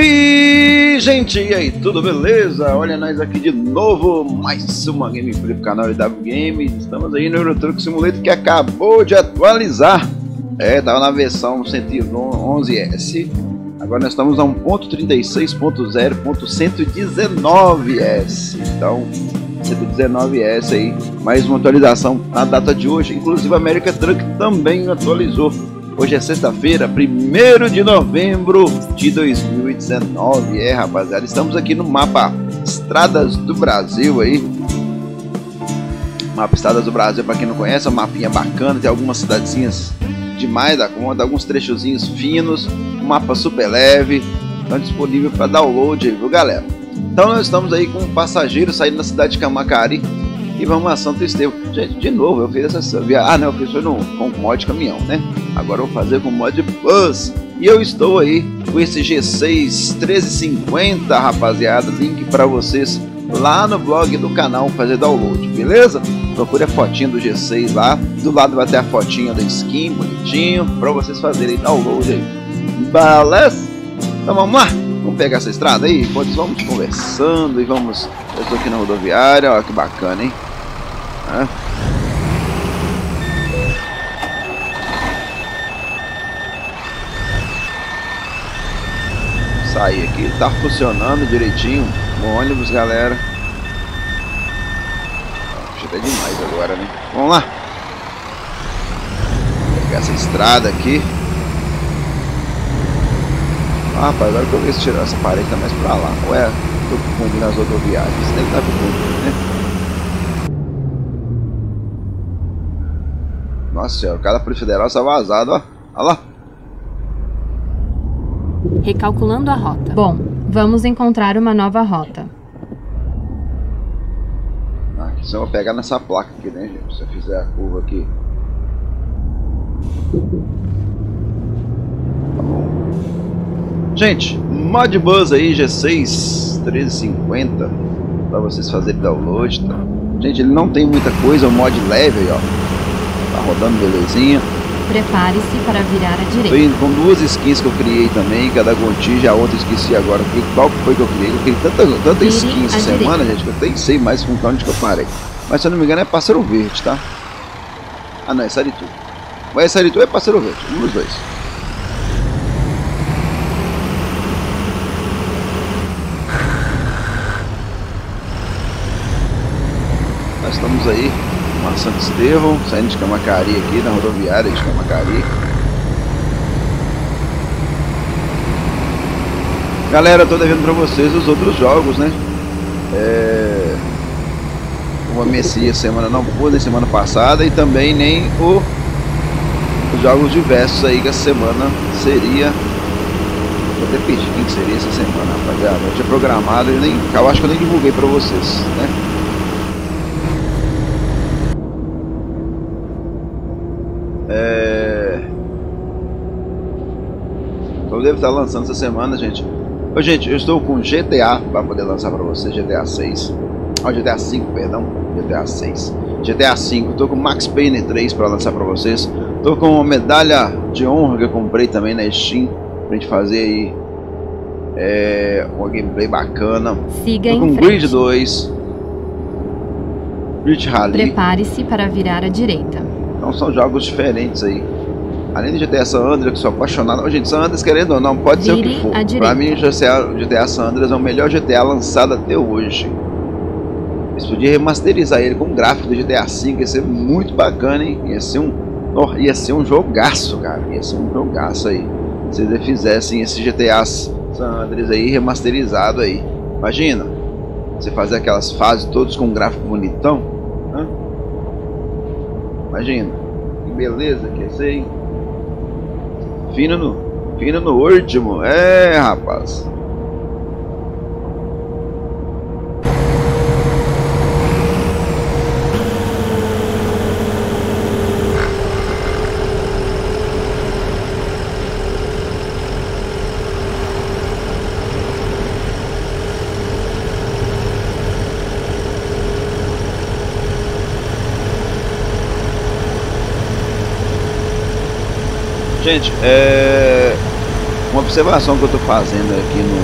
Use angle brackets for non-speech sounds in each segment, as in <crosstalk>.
Oi, gente, e aí, tudo beleza? Olha nós aqui de novo, mais uma gameplay pro canal IW Games. Estamos aí no Euro Truck Simulator que acabou de atualizar. É, tava na versão 111S. Agora nós estamos a 1.36.0.119S. Então, 119S aí, mais uma atualização na data de hoje. Inclusive a America Truck também atualizou Hoje é sexta-feira, 1 de novembro de 2019. É, rapaziada, estamos aqui no mapa Estradas do Brasil aí. Mapa Estradas do Brasil, para quem não conhece, é um mapinha bacana, tem algumas cidadezinhas demais da conta, alguns trechozinhos finos, um mapa super leve, estão disponível para download aí, viu, galera? Então nós estamos aí com um passageiro saindo da cidade de Camacari e vamos a Santo Estevão. Gente, de novo, eu fiz essa viagem. Ah, não, eu fiz foi no, com mod caminhão, né? Agora eu vou fazer com mod bus. E eu estou aí com esse G6 1350, rapaziada. Link para vocês lá no blog do canal fazer download, beleza? Procure a fotinha do G6 lá. Do lado vai ter a fotinha da skin, bonitinho, para vocês fazerem download aí. Beleza? Então vamos lá? Vamos pegar essa estrada aí? Enquanto vamos conversando e vamos. Eu estou aqui na rodoviária, olha que bacana, hein? Sair aqui, tá funcionando direitinho o ônibus, galera. Acho até demais agora, né? Vamos lá. Vou pegar essa estrada aqui. Ah, rapaz, agora que eu se tirar essa parede tá mais pra lá. Ué, tô confundindo as rodoviárias. Tem que estar tá confundindo, né? Nossa senhora, o cara Polícia Federal está vazado, ó. Olha lá. Recalculando a rota. Bom, vamos encontrar uma nova rota. Ah, aqui só vou pegar nessa placa aqui, né, gente? Se eu fizer a curva aqui. Tá bom. Gente, Modbus aí, G6 1350, para vocês fazerem download, tá? Gente, ele não tem muita coisa, o mod leve aí, ó. Tá rodando belezinha. Prepare-se para virar à direita. Tô indo com duas skins que eu criei também, cada Gontijo, a outra esqueci agora. Qual foi que eu criei? Eu criei tanta, tanta skin essa semana, gente, que eu nem sei mais com onde que eu parei. Mas se eu não me engano é pássaro verde, tá? Ah não, é Saritu. Vai é Saritu é pássaro verde, um dos dois. Nós estamos aí Santo Estevão, saindo de Camacari aqui na rodoviária de Camacari. Galera, tô devendo pra vocês os outros jogos, né? É... O Messias semana não pude, semana passada e também nem o... os jogos diversos aí que essa semana seria Vou até pedir quem seria essa semana, rapaziada. Eu tinha programado e nem. Eu acho que eu nem divulguei pra vocês, né? Eu devo estar lançando essa semana, gente. Ô, gente, eu estou com GTA para poder lançar para vocês, GTA 6. Ó, GTA 5, perdão. GTA 6. GTA 5, estou com Max Payne 3 para lançar para vocês. Estou com uma medalha de honra que eu comprei também na Steam pra gente fazer aí é, uma gameplay bacana. Siga Tô com Grid 2. Grid Rally. Prepare-se para virar à direita. Então são jogos diferentes aí. Além de GTA San Andreas, que sou apaixonado. Oh, gente, San Andreas, querendo ou não, pode Vire ser o que for. Pra mim, GTA, GTA San Andreas é o melhor GTA lançado até hoje. Eles podiam remasterizar ele com um gráfico do GTA V, ia ser muito bacana, hein? Ia ser um, oh, ia ser um jogaço, cara. Ia ser um jogaço aí. Se eles fizessem esse GTA San Andreas aí remasterizado aí. Imagina, você fazer aquelas fases todas com um gráfico bonitão. Hã? Imagina. Que beleza que é isso aí. Fino no, fino no último. É, rapaz. Gente, é... uma observação que eu estou fazendo aqui no,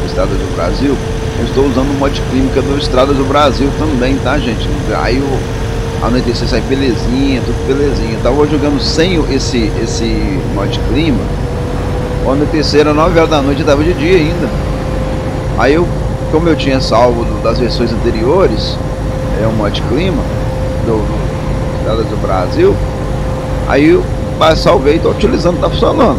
no Estado do Brasil, eu estou usando o mod clínica do Estrada do Brasil também, tá gente? Aí o anoitecer sai belezinha, tudo belezinha. Eu tava jogando sem esse, esse mod clima, anoitecer era 9 horas da noite estava de dia ainda. Aí eu, como eu tinha salvo das versões anteriores, é o mod clima do, do Estrada do Brasil, aí eu salvei e estou utilizando, tá funcionando.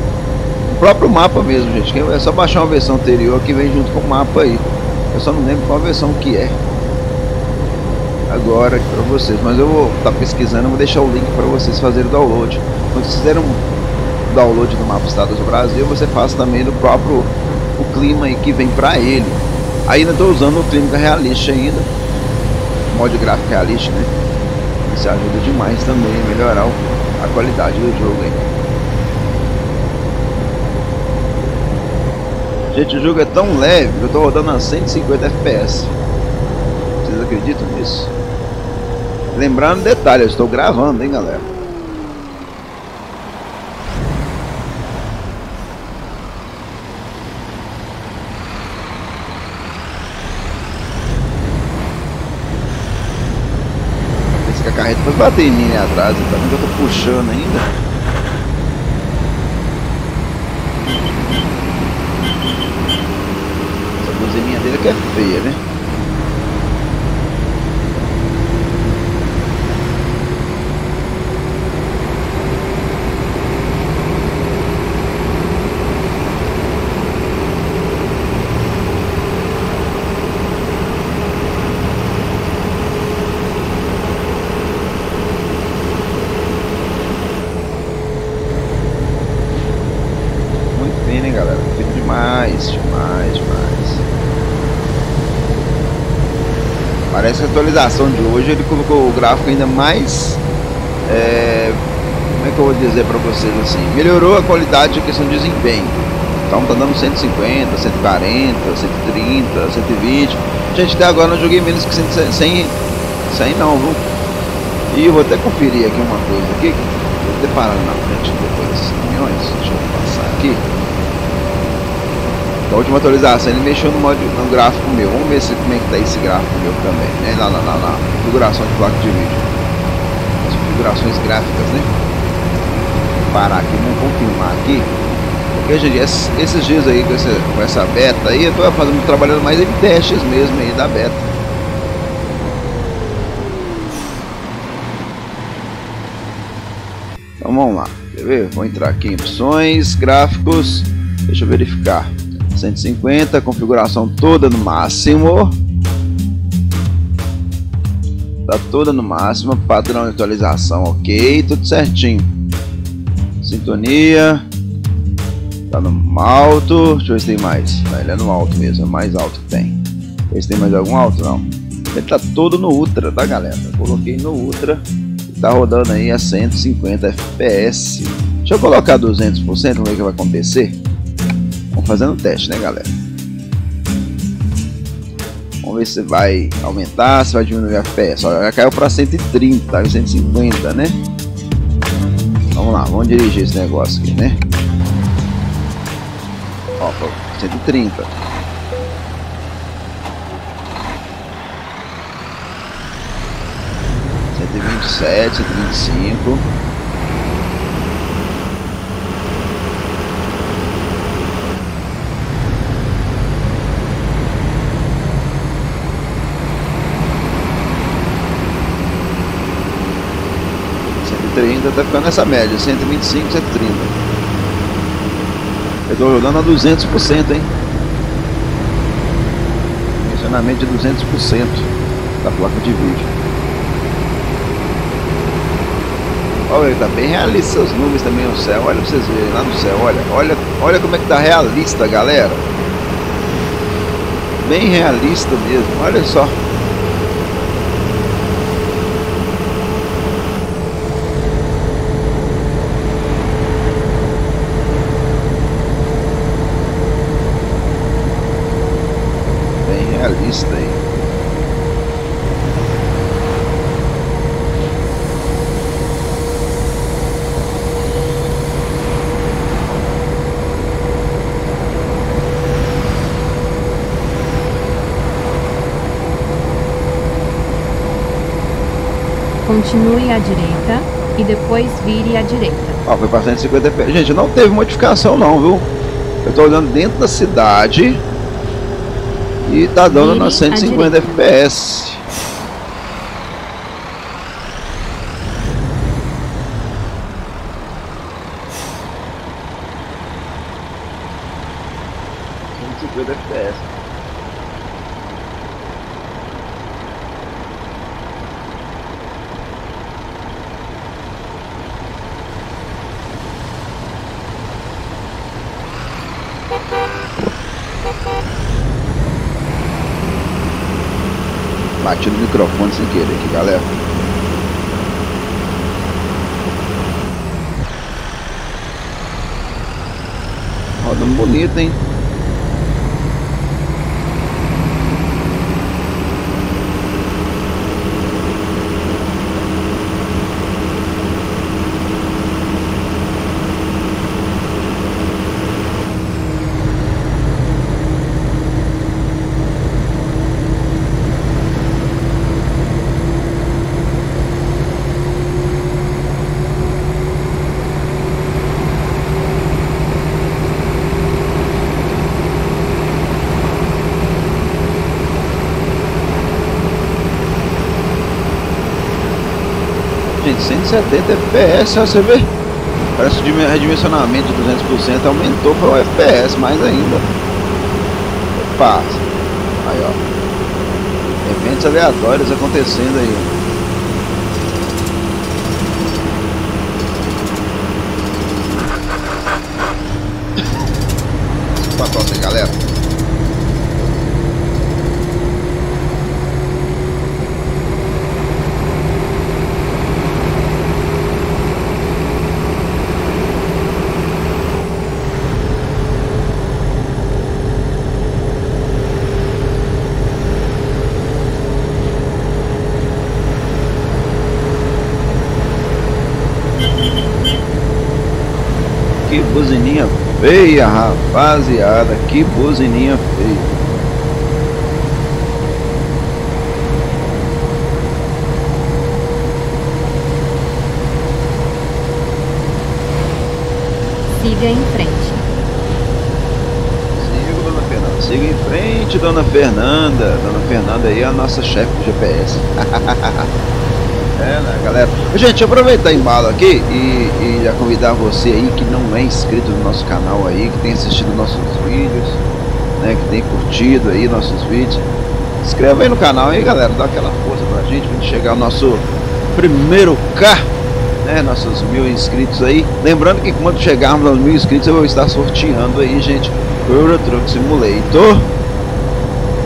O próprio mapa mesmo, gente. É só baixar uma versão anterior que vem junto com o mapa aí. Eu só não lembro qual versão que é. Agora aqui para vocês. Mas eu vou estar tá pesquisando, vou deixar o link para vocês fazerem o download. Quando vocês fizerem um download do mapa Estados do Brasil, você faz também do próprio o clima aí que vem para ele. Ainda estou usando o clima realista ainda. Mod gráfico realista, né? Isso ajuda demais também a melhorar a qualidade do jogo aí. Gente, o jogo é tão leve que eu estou rodando a 150 FPS. Vocês acreditam nisso? Lembrando detalhe, eu estou gravando, hein, galera. Que vai bater em mim atrás, então eu estou puxando ainda. dele que é feia, né? Muito bem, né, galera? Feito demais, demais, demais. Parece que a atualização de hoje ele colocou o gráfico ainda mais. É, como é que eu vou dizer para vocês assim? Melhorou a qualidade de questão de desempenho. Então tá dando 150, 140, 130, 120. Gente, até agora não joguei menos que 100, 100, 100 não, viu? E eu vou até conferir aqui uma coisa aqui. Vou até parar na frente depois desses caminhões. Deixa eu passar aqui. Da última atualização ele mexeu no, modo, no gráfico meu. Vamos ver se, como é que tá esse gráfico meu também, né? Lá, lá, lá, lá. Configuração de placa de vídeo. As configurações gráficas, né? Vou parar aqui, vamos confirmar aqui. Porque, gente, esses dias aí com essa, com essa beta aí, eu tô fazendo, trabalhando mais em testes mesmo aí da beta. Então vamos lá, quer ver? Vou entrar aqui em opções, gráficos, deixa eu verificar. 150, configuração toda no máximo. Tá toda no máximo, padrão de atualização, ok, tudo certinho. Sintonia, tá no alto, deixa eu ver se tem mais. Tá, ele é no alto mesmo, é mais alto que tem. Ver se tem mais algum alto, não. Ele tá todo no Ultra, tá galera? Coloquei no Ultra, tá rodando aí a 150 FPS. Deixa eu colocar 200%, vamos ver o que vai acontecer fazendo teste, né, galera? Vamos ver se vai aumentar, se vai diminuir a FPS. Olha, já caiu para 130, 150, né? Vamos lá, vamos dirigir esse negócio aqui, né? Ó, 130. Cento e vinte e sete, vinte e cinco. 130, tá ficando nessa média, 125, 130. Eu tô rodando a 200%, hein? Funcionamento de 200% da placa de vídeo. Olha, tá bem realista as nuvens também no céu. Olha pra vocês verem lá no céu. Olha, olha, olha como é que tá realista, galera. Bem realista mesmo. Olha só. this thing. Continue à direita e depois vire à direita. Ó, foi para 150 pés. Gente, não teve modificação não, viu? Eu estou olhando dentro da cidade e tá dando na 150 à FPS. FPS. Bati no microfone sem querer aqui, galera. Rodando bonito, hein? Gente, 170 FPS, ó, você vê? Parece que o redimensionamento de 200% aumentou para o FPS mais ainda. Opa! Aí, ó. Eventos aleatórios acontecendo aí. Pacote aí, galera. Que buzininha feia, rapaziada. Que buzininha feia. Siga em frente. Siga, dona Fernanda. Siga em frente, dona Fernanda. Dona Fernanda aí é a nossa chefe do GPS. <laughs> é, né, galera? Gente, aproveitar embalo aqui e, e já convidar você aí que não é inscrito no nosso canal aí, que tem assistido nossos vídeos, né? Que tem curtido aí nossos vídeos. Inscreva aí no canal aí, galera. Dá aquela força pra gente, pra gente chegar ao nosso primeiro K né, nossos mil inscritos aí. Lembrando que quando chegarmos aos mil inscritos eu vou estar sorteando aí, gente, o Euro Truck Simulator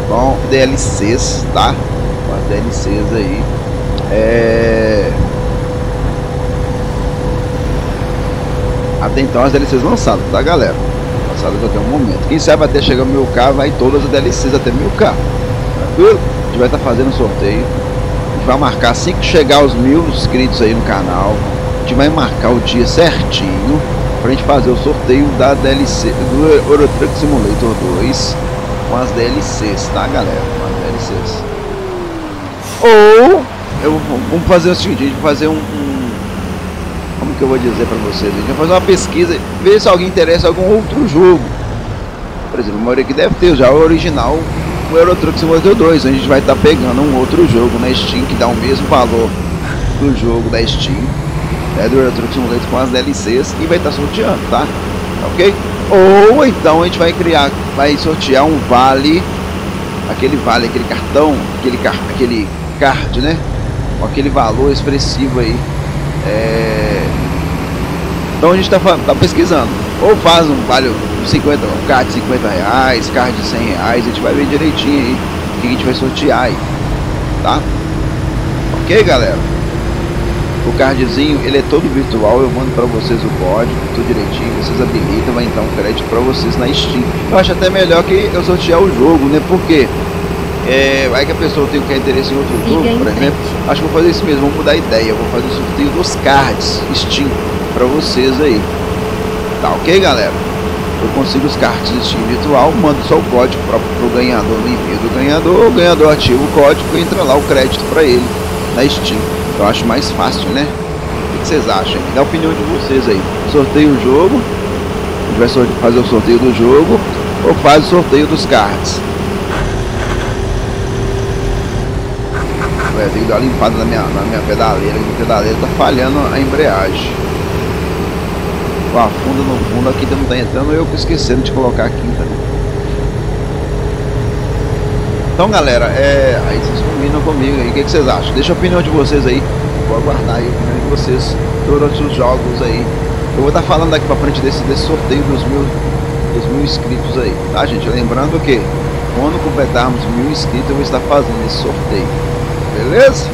com DLCs, tá? Com as DLCs aí. É... Até então as DLCs lançadas, tá galera? Lançadas até o momento. Quem sabe até chegar mil K vai todas as DLCs até mil K. Tranquilo? A gente vai estar fazendo sorteio vai marcar assim que chegar aos mil inscritos aí no canal. A gente vai marcar o dia certinho pra gente fazer o sorteio da DLC do Euro Truck Simulator 2 com as DLCs, tá galera? Com as DLCs. Ou eu vamos fazer o seguinte, a gente vai fazer um, um como que eu vou dizer pra vocês? A gente vai fazer uma pesquisa, ver se alguém interessa em algum outro jogo. Por exemplo, a maioria que deve ter já o original o Euro Truck Simulator 2, a gente vai estar tá pegando um outro jogo na Steam que dá o mesmo valor do jogo da Steam, né, do Euro Truck Simulator com as DLCs e vai estar tá sorteando, tá? Ok? Ou então a gente vai criar, vai sortear um vale, aquele vale, aquele cartão, aquele, car aquele card, né? Com aquele valor expressivo aí. É... Então a gente está tá pesquisando. Ou faz um vale 50, um card de 50 reais, card de 100 reais, a gente vai ver direitinho aí o que a gente vai sortear aí, tá? Ok, galera? O cardzinho, ele é todo virtual, eu mando pra vocês o código, tudo direitinho, vocês habilitam, vai entrar um crédito pra vocês na Steam. Eu acho até melhor que eu sortear o jogo, né? Porque é, vai que a pessoa tem que interesse em outro jogo, por exemplo. Acho que vou fazer isso mesmo, vamos mudar a ideia, vou fazer o sorteio dos cards Steam pra vocês aí. Tá ok, galera? Eu consigo os cards Steam virtual, mando só o código para o ganhador no e-mail do ganhador, o ganhador ativa o código e entra lá o crédito para ele na Steam. Eu acho mais fácil, né? O que vocês acham? Dá a opinião de vocês aí. Sorteio o jogo. A gente vai fazer o sorteio do jogo ou faz o sorteio dos cards. Ué, tem que dar uma limpada na minha, na minha pedaleira. Minha pedaleira tá falhando a embreagem. O afunda no fundo aqui não tá entrando. Eu esquecendo de colocar aqui também. Então galera, é, aí vocês combinam comigo aí, o que, que, vocês acham? Deixa a opinião de vocês aí, vou aguardar aí a opinião de vocês durante os jogos aí. Eu vou estar falando daqui pra frente desse, desse sorteio dos mil, dos mil inscritos aí, tá gente? Lembrando que quando completarmos mil inscritos eu vou estar fazendo esse sorteio, beleza?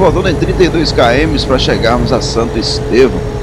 Faltando em 32 km para chegarmos a Santo Estevão.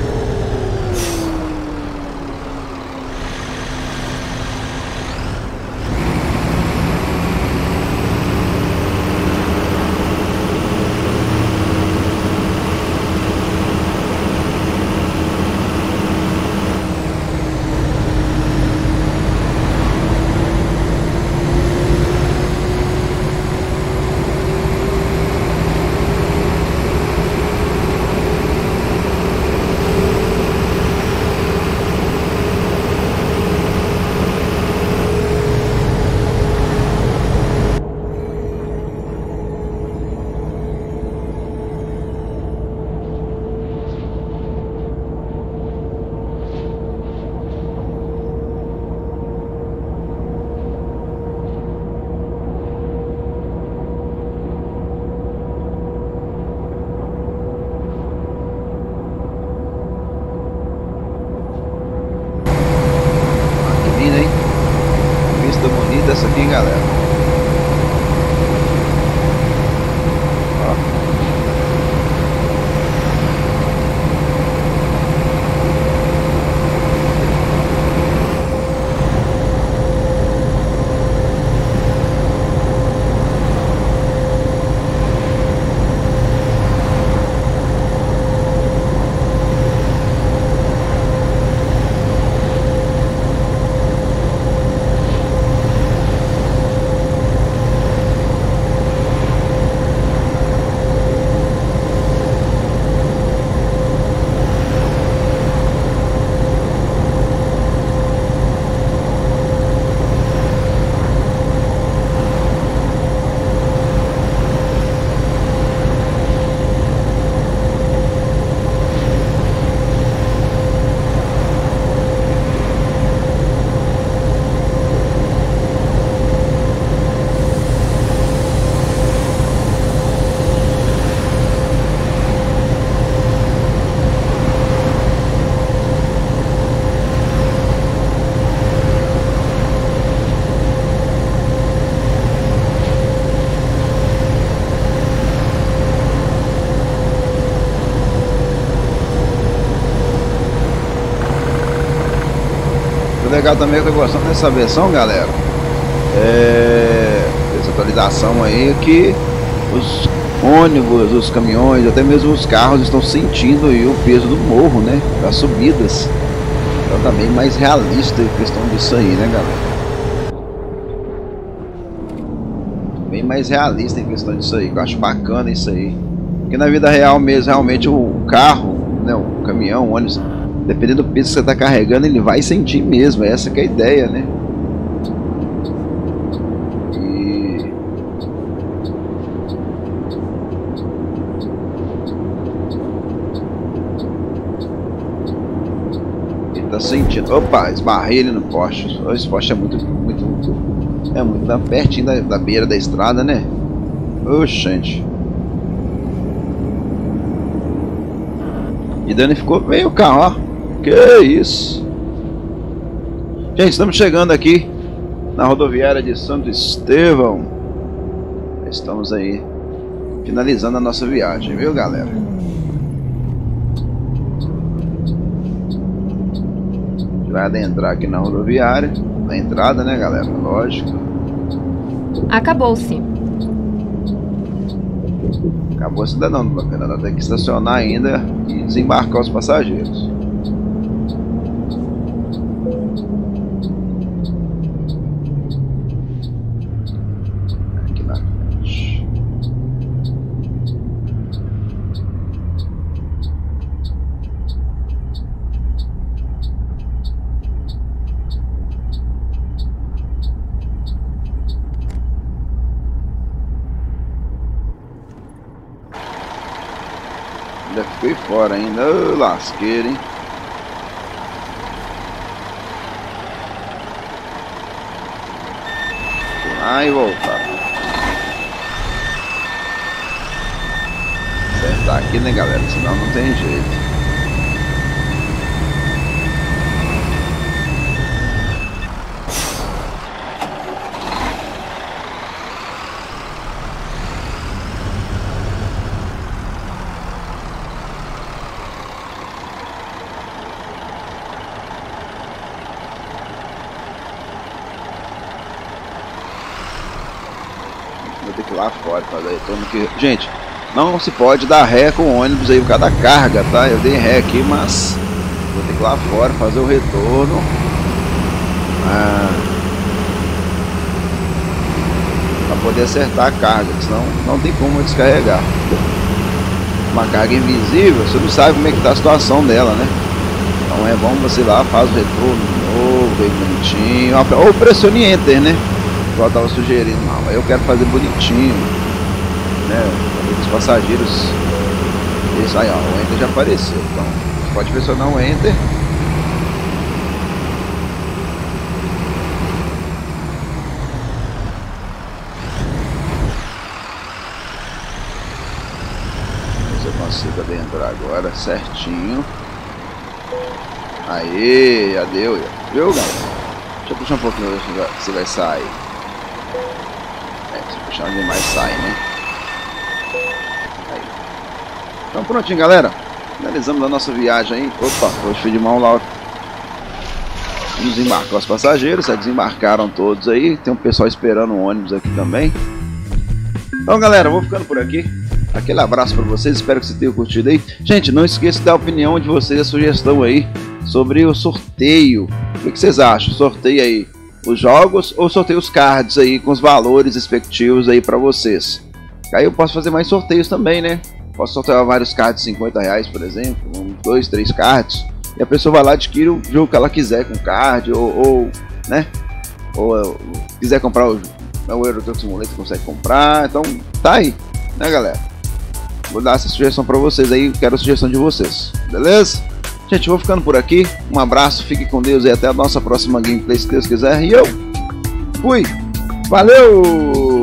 Também que eu tô gostando dessa versão, galera. É, essa atualização aí que os ônibus, os caminhões, até mesmo os carros estão sentindo aí o peso do morro, né? Das subidas. Então tá bem mais realista a questão disso aí, né, galera? Bem mais realista em questão disso aí, eu acho bacana isso aí. Porque na vida real mesmo, realmente o carro, né, o caminhão, o ônibus, dependendo do peso que você está carregando, ele vai sentir mesmo. Essa que é a ideia, né? Tá sentindo. Opa, esbarrei ele no poste. Esse poste é muito, muito, muito é muito tá pertinho da, da beira da estrada, né? Oxente. E danificou meio o carro, ó. Que isso. Gente, estamos chegando aqui na rodoviária de Santo Estevão. Estamos aí finalizando a nossa viagem, viu galera? vai adentrar aqui na rodoviária, na entrada, né, galera? Lógico. Acabou-se. Acabou-se ainda não, bacana. Tem que estacionar ainda e desembarcar os passageiros. Ainda fiquei fora ainda. Ô, lasqueira, hein? Lá e voltar. Acertar aqui, né, galera? Senão não tem jeito. Ter que ir lá fora fazer retorno que. Gente, não se pode dar ré com o ônibus aí por causa da carga, tá? Eu dei ré aqui, mas vou ter que ir lá fora fazer o retorno. Ah, para poder acertar a carga, senão não tem como descarregar. Uma carga invisível, você não sabe como é que tá a situação dela, né? Então é bom você lá, faz o retorno de novo, bem bonitinho. Ou pressione Enter, né? Eu tava sugerindo lá, eu quero fazer bonitinho, né? Os passageiros. Isso aí, ó, o Enter já apareceu. Então, você pode pressionar o Enter. Se eu consigo adentrar agora certinho. Já deu, viu, galera? Deixa eu puxar um pouquinho se vai sair. Puxar demais sai, né? Aí. Então prontinho, galera. Finalizamos a nossa viagem aí. Opa, foi de mão lá. Desembarcou os passageiros, já desembarcaram todos aí. Tem um pessoal esperando o ônibus aqui também. Então, galera, vou ficando por aqui. Aquele abraço para vocês, espero que vocês tenham curtido aí. Gente, não esqueça de dar a opinião de vocês, a sugestão aí sobre o sorteio. O que vocês acham? Sorteio aí os jogos ou sorteio os cards aí com os valores respectivos aí para vocês. Aí eu posso fazer mais sorteios também, né? Posso sortear vários cards de 50 reais, por exemplo, um, dois, três cards. E a pessoa vai lá adquire o jogo que ela quiser com card, ou, ou né? Ou quiser comprar o, o Euro Truck Simulator, consegue comprar. Então tá aí, né, galera? Vou dar essa sugestão para vocês aí, quero a sugestão de vocês, beleza? Gente, vou ficando por aqui. Um abraço, fique com Deus e até a nossa próxima gameplay, se Deus quiser. E eu fui. Valeu!